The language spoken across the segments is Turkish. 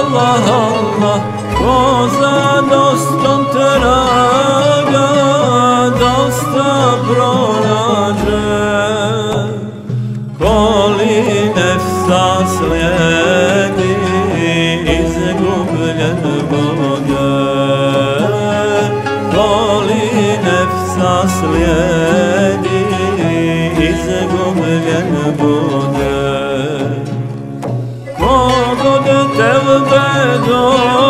Allah Allah Roza dostan teraga Dosta pronađe Koli nefsa slijedi Izgubljen bude Koli nefsa slijedi Izgubljen bude go.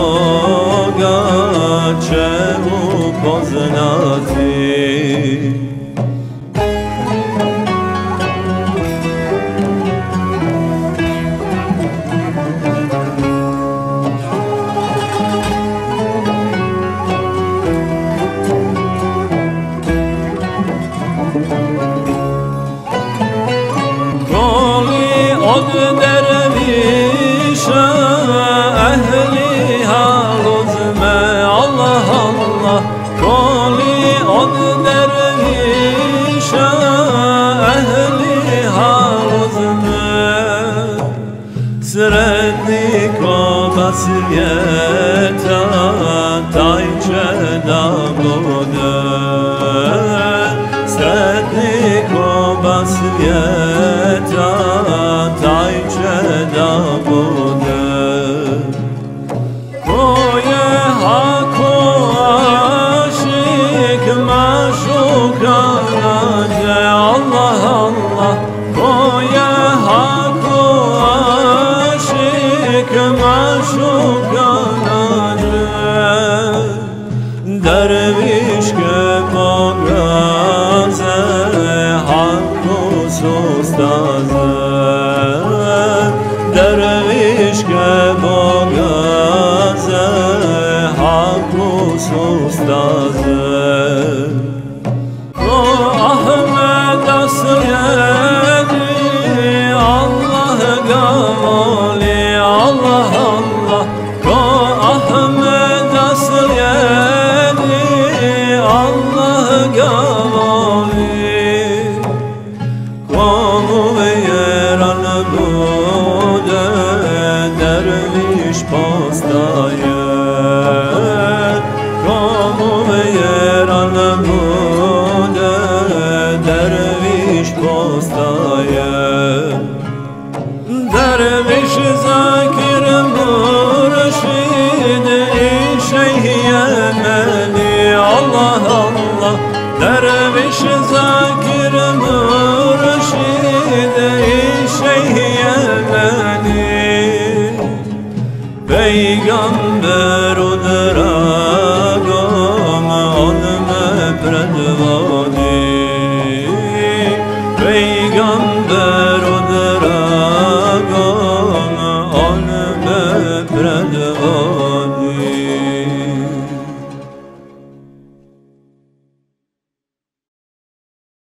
Rabba svoga će upoznati Koli od dervişe ehli Allah Koli od dervişe ehli hal uzme Sredniko basvijeta tajče da bude Sredniko basvijeta tajče da bude Rana postayı Komu ve yeran bude derviş postayı Derviş zakir mürşid şeyh yemeni Allah Allah. Derviş zakir mürşid Peygamber udrage